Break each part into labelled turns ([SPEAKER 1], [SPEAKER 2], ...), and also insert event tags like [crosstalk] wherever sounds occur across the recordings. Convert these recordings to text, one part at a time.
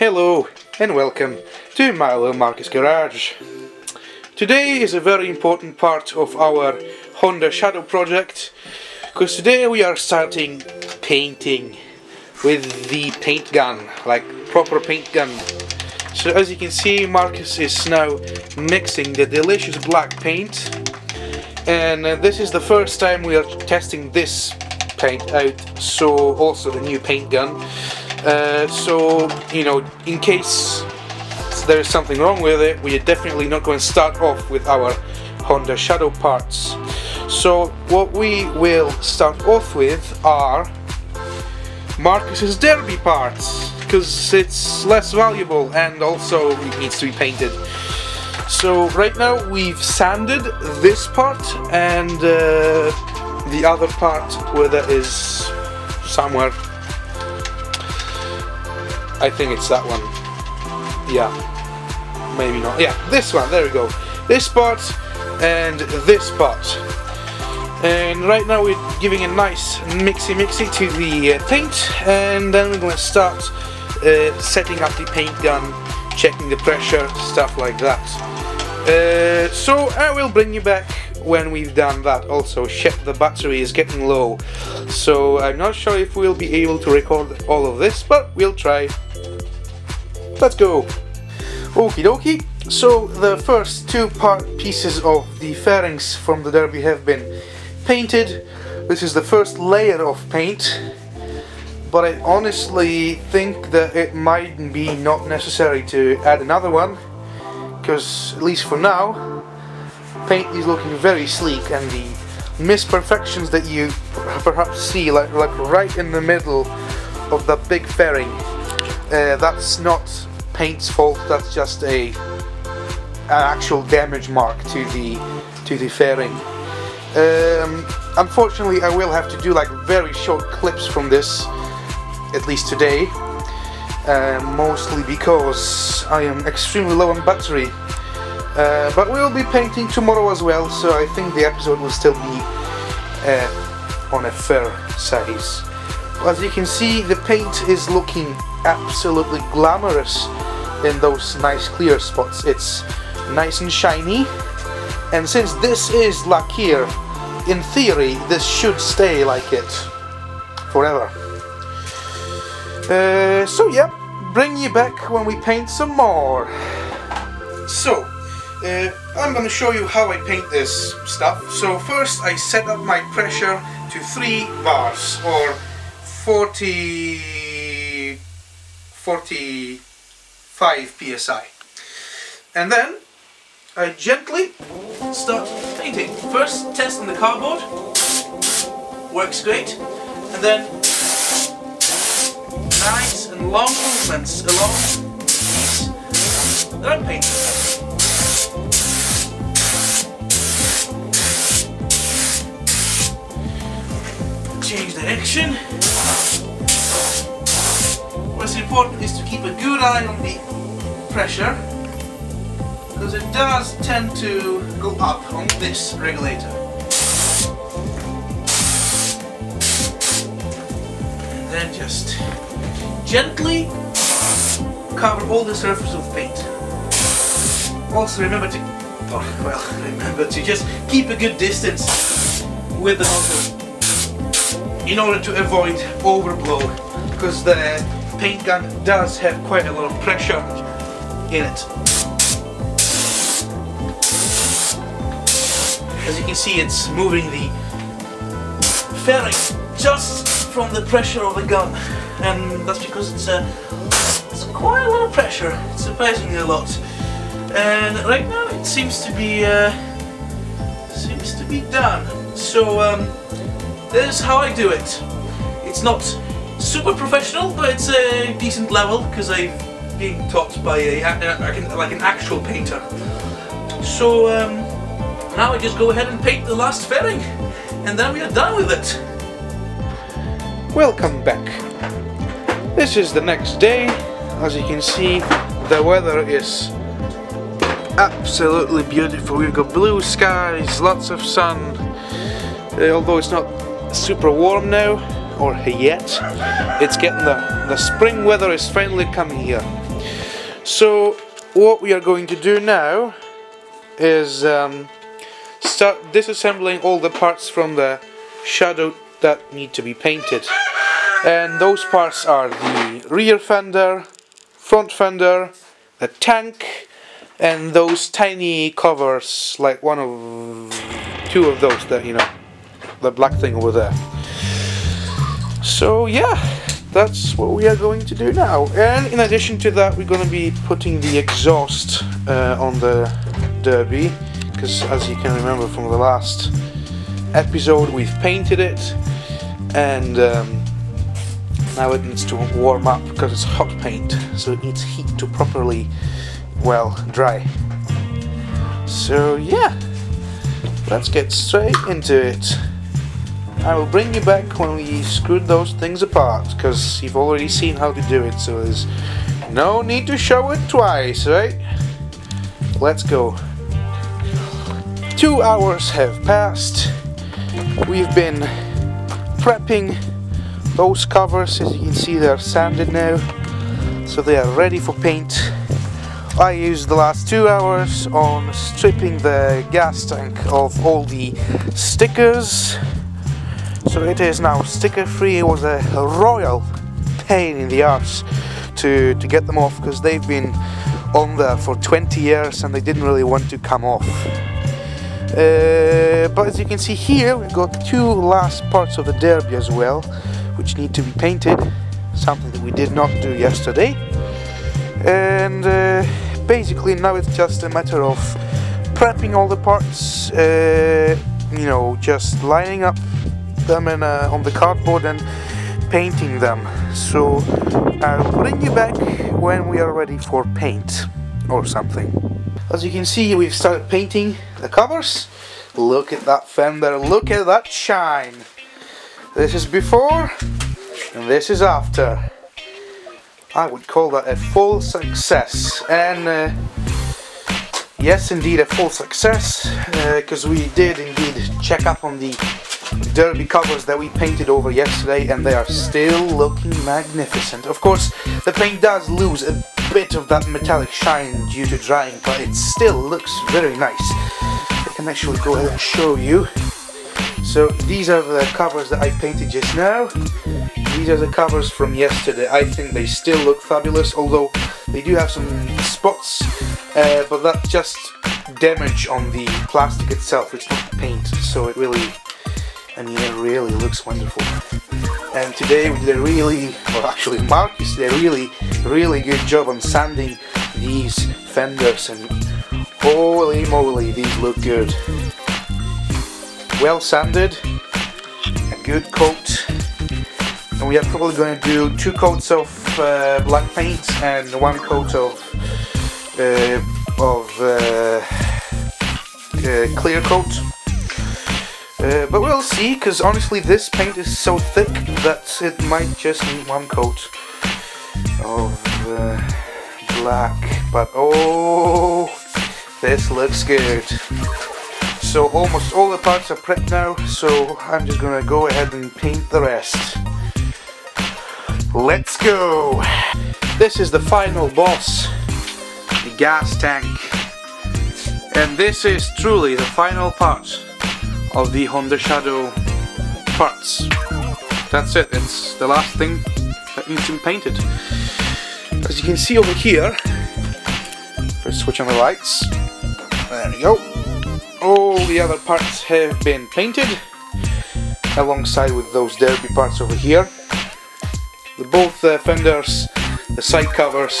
[SPEAKER 1] Hello and welcome to Milo Marcus Garage. Today is a very important part of our Honda Shadow project because today we are starting painting with the paint gun, like proper paint gun. So as you can see Marcus is now mixing the delicious black paint and uh, this is the first time we are testing this paint out so also the new paint gun uh, so you know in case there is something wrong with it we are definitely not going to start off with our Honda Shadow parts. So what we will start off with are Marcus's Derbi parts because it's less valuable and also it needs to be painted. So right now we've sanded this part and uh, the other part where that is somewhere I think it's that one. Yeah. Maybe not. Yeah this one. There we go. This part and this part. And right now we're giving a nice mixy mixy to the uh, paint. And then we're going to start uh, setting up the paint gun checking the pressure stuff like that. Uh, so I will bring you back when we've done that also. Shit the battery is getting low. So I'm not sure if we'll be able to record all of this but we'll try let's go. Okie dokie. So the first two part pieces of the fairings from the Derbi have been painted. This is the first layer of paint but I honestly think that it might be not necessary to add another one because at least for now paint is looking very sleek and the misperfections that you perhaps see like, like right in the middle of the big fairing uh, that's not paint's fault that's just a an actual damage mark to the to the fairing. Um, unfortunately I will have to do like very short clips from this at least today uh, mostly because I am extremely low on battery. Uh, but we will be painting tomorrow as well, so I think the episode will still be uh, on a fair size. As you can see, the paint is looking absolutely glamorous in those nice clear spots. It's nice and shiny, and since this is lacquer, in theory, this should stay like it forever. Uh, so yeah, bring you back when we paint some more. So, uh, I'm going to show you how I paint this stuff. So first I set up my pressure to 3 bars or 40 45 psi. And then I gently start painting. First test on the cardboard, works great, and then nice and long movements along these, then I'm painting. change direction. What's important is to keep a good eye on the pressure because it does tend to go up on this regulator. And then just gently cover all the surface with paint. Also remember to, oh, well, [laughs] remember to just keep a good distance with the nozzle in order to avoid overblow because the paint gun does have quite a lot of pressure in it. As you can see it's moving the fairing just from the pressure of the gun and that's because it's, a, it's quite a lot of pressure, surprisingly a lot. And right now it seems to be uh, seems to be done. So um, this is how I do it. It's not super professional, but it's a decent level because I'm being taught by a, like an actual painter. So um, now I just go ahead and paint the last fairing and then we are done with it. Welcome back. This is the next day. As you can see, the weather is absolutely beautiful. We've got blue skies, lots of sun, although it's not super warm now, or yet. It's getting the, the spring weather is finally coming here. So what we are going to do now is um, start disassembling all the parts from the shadow that need to be painted and those parts are the rear fender, front fender, the tank and those tiny covers like one of two of those that you know the black thing over there so yeah that's what we are going to do now. And in addition to that we're going to be putting the exhaust uh, on the Derbi because as you can remember from the last episode we've painted it. And um, now it needs to warm up because it's hot paint so it needs heat to properly well dry. So yeah let's get straight into it I will bring you back when we screwed those things apart because you've already seen how to do it so there's no need to show it twice right? Let's go. Two hours have passed. We've been prepping those covers. As you can see they're sanded now so they are ready for paint. I used the last two hours on stripping the gas tank of all the stickers so it is now sticker free. It was a royal pain in the arse to, to get them off because they've been on there for 20 years and they didn't really want to come off. Uh, but as you can see here we've got two last parts of the Derbi as well which need to be painted something that we did not do yesterday. And uh, basically now it's just a matter of prepping all the parts uh, you know just lining up them in, uh, on the cardboard and painting them. So I'll bring you back when we are ready for paint or something. As you can see we've started painting the covers. Look at that fender. Look at that shine. This is before and this is after. I would call that a full success. And uh, yes indeed a full success because uh, we did indeed check up on the Derbi covers that we painted over yesterday and they are still looking magnificent of course the paint does lose a bit of that metallic shine due to drying but it still looks very nice I can actually go ahead and show you so these are the covers that I painted just now these are the covers from yesterday. I think they still look fabulous, although they do have some spots, uh, but that's just damage on the plastic itself. It's not the paint, so it really, I mean, it really looks wonderful. And today a really, or actually Marcus did a really, really good job on sanding these fenders, and holy moly, these look good. Well sanded, a good coat and we are probably going to do two coats of uh, black paint and one coat of uh, of uh, uh clear coat uh, but we'll see because honestly this paint is so thick that it might just need one coat of uh, black but oh this looks good so almost all the parts are prepped now so I'm just gonna go ahead and paint the rest Let's go! This is the final boss, the gas tank. And this is truly the final part of the Honda Shadow parts. That's it, it's the last thing that needs to be painted. As you can see over here, first switch on the lights, there we go. All the other parts have been painted alongside with those Derbi parts over here the both uh, fenders, the side covers,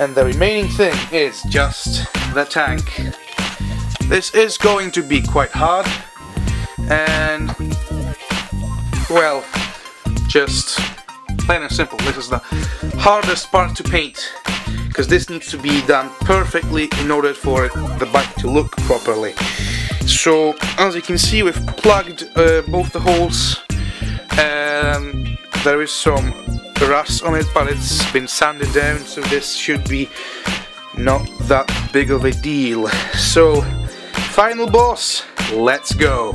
[SPEAKER 1] and the remaining thing is just the tank. This is going to be quite hard, and well, just plain and simple, this is the hardest part to paint because this needs to be done perfectly in order for the bike to look properly. So as you can see we've plugged uh, both the holes. Um, there is some rust on it but it's been sanded down so this should be not that big of a deal. So final boss. Let's go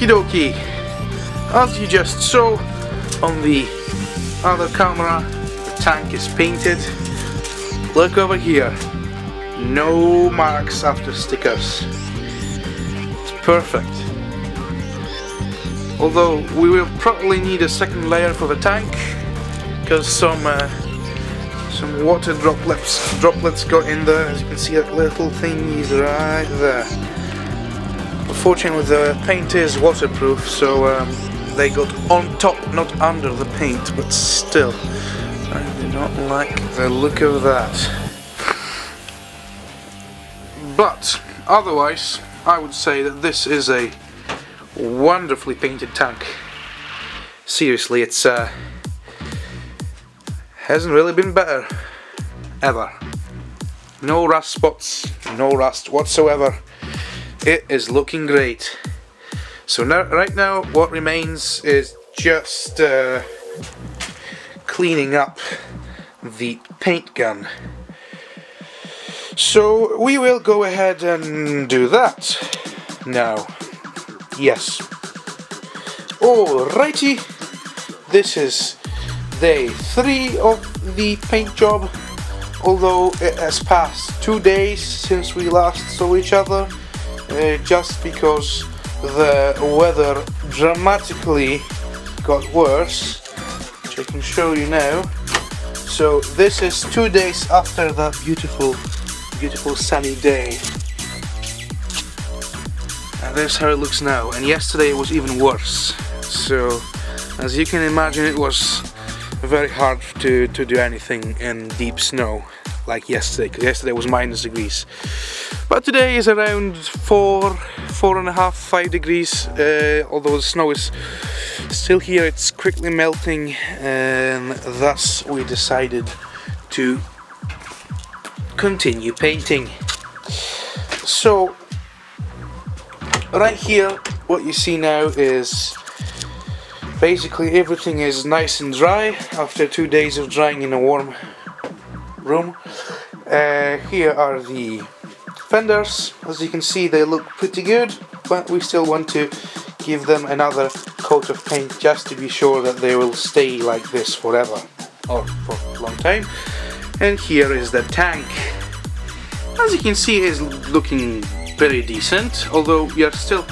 [SPEAKER 1] Okie dokie. As you just saw on the other camera, the tank is painted. Look over here. No marks after stickers. It's perfect. Although we will probably need a second layer for the tank because some uh, some water droplets droplets got in there as you can see that little thing is right there unfortunately the paint is waterproof so um, they got on top not under the paint but still. I do not like the look of that. But otherwise I would say that this is a wonderfully painted tank. Seriously it's uh, hasn't really been better ever. No rust spots no rust whatsoever it is looking great. So now right now what remains is just uh, cleaning up the paint gun. So we will go ahead and do that now. Yes. Alrighty. This is day three of the paint job although it has passed two days since we last saw each other uh, just because the weather dramatically got worse which I can show you now. So this is two days after that beautiful beautiful sunny day. And this is how it looks now. And yesterday it was even worse. So as you can imagine it was very hard to, to do anything in deep snow like yesterday because yesterday was minus degrees but today is around four four and a half five degrees uh, although the snow is still here it's quickly melting and thus we decided to continue painting so right here what you see now is Basically everything is nice and dry after two days of drying in a warm room. Uh, here are the fenders. As you can see they look pretty good but we still want to give them another coat of paint just to be sure that they will stay like this forever or for a long time. And here is the tank. As you can see is looking very decent although you're still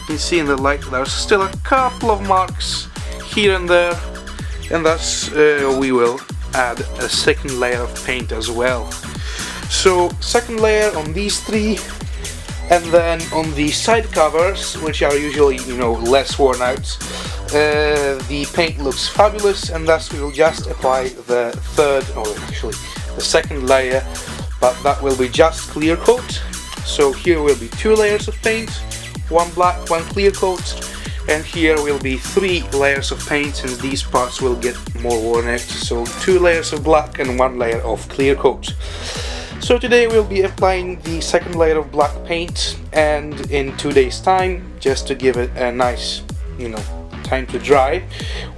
[SPEAKER 1] you can see in the light there's still a couple of marks here and there and thus uh, we will add a second layer of paint as well so second layer on these three and then on the side covers which are usually you know less worn out uh, the paint looks fabulous and thus we will just apply the third or actually the second layer but that will be just clear coat. So here will be two layers of paint one black one clear coat and here will be three layers of paint since these parts will get more worn out. So two layers of black and one layer of clear coat so today we'll be applying the second layer of black paint and in two days time just to give it a nice you know time to dry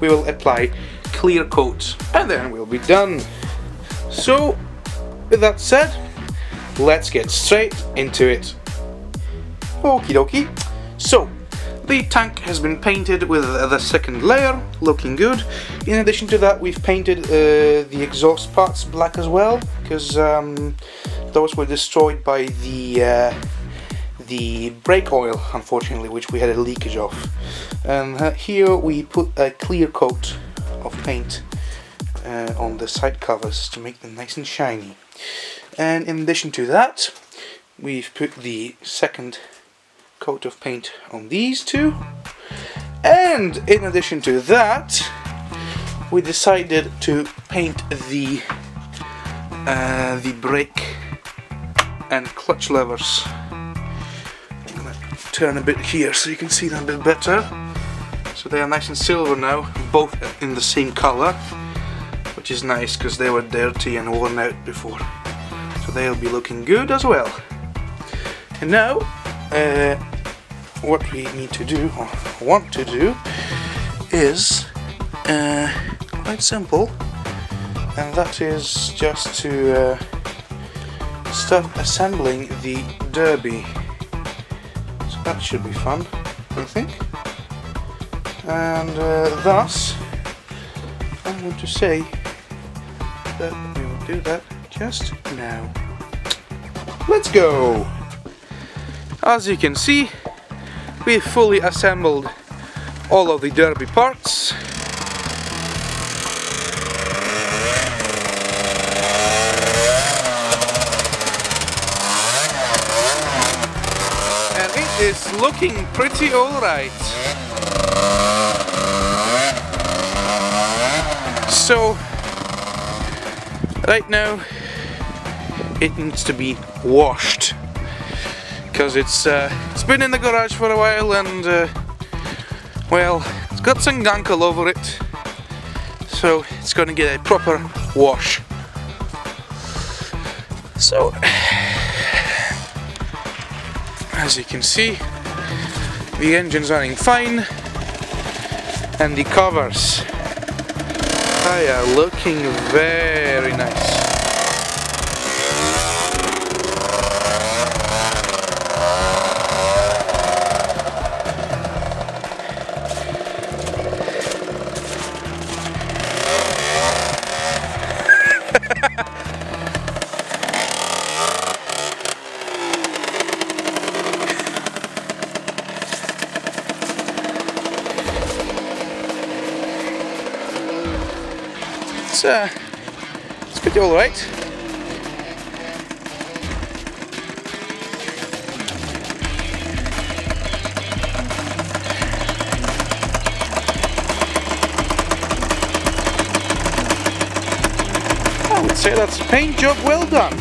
[SPEAKER 1] we will apply clear coat and then we'll be done. So with that said let's get straight into it. Okie dokie. So the tank has been painted with the second layer, looking good. In addition to that, we've painted uh, the exhaust parts black as well, because um, those were destroyed by the uh, the brake oil, unfortunately, which we had a leakage of. And uh, here we put a clear coat of paint uh, on the side covers to make them nice and shiny. And in addition to that, we've put the second coat of paint on these two. And in addition to that we decided to paint the uh, the brake and clutch levers. Turn a bit here so you can see them a bit better. So they are nice and silver now both in the same color which is nice because they were dirty and worn out before. So they'll be looking good as well. And now uh, what we need to do or want to do is uh, quite simple and that is just to uh, start assembling the Derbi so that should be fun I think and uh, thus I'm going to say that we will do that just now. Let's go! As you can see, we fully assembled all of the Derbi parts. And it is looking pretty alright. So, right now, it needs to be washed because it's uh, it's been in the garage for a while and uh, well it's got some gunk all over it. So it's going to get a proper wash. So as you can see the engine's running fine and the covers they are looking very nice uh, it's pretty all right. I would say that's a paint job well done.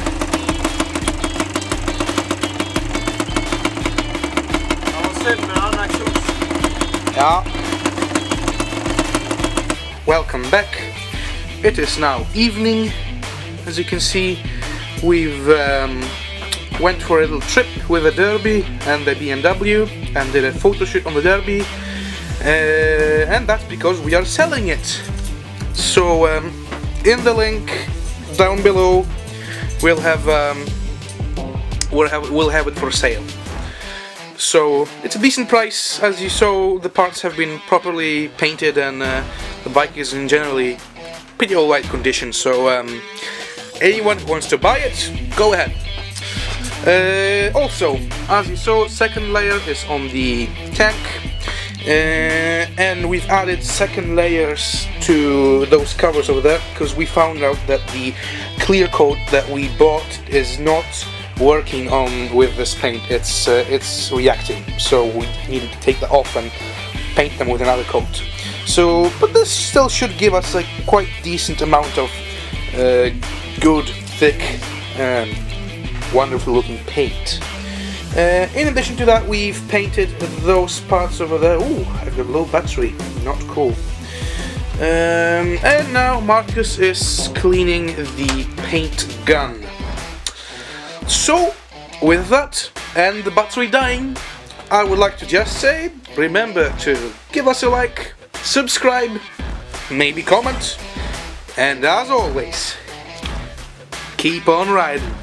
[SPEAKER 1] Yeah. Welcome back. It is now evening. As you can see, we've um, went for a little trip with a Derbi and the BMW and did a photo shoot on the Derbi. Uh, and that's because we are selling it. So um, in the link down below, we'll have um, we'll have we'll have it for sale. So it's a decent price, as you saw. The parts have been properly painted, and uh, the bike is in generally pretty alright condition. So um, anyone who wants to buy it, go ahead. Uh, also, as you saw, second layer is on the tank. Uh, and we've added second layers to those covers over there because we found out that the clear coat that we bought is not working on with this paint it's uh, it's reacting so we needed to take that off and paint them with another coat so but this still should give us a quite decent amount of uh, good thick and wonderful looking paint. Uh, in addition to that we've painted those parts over there. Oh I've got low battery. Not cool. Um, and now Marcus is cleaning the paint gun. So, with that and the battery dying, I would like to just say, remember to give us a like, subscribe, maybe comment, and as always, keep on riding.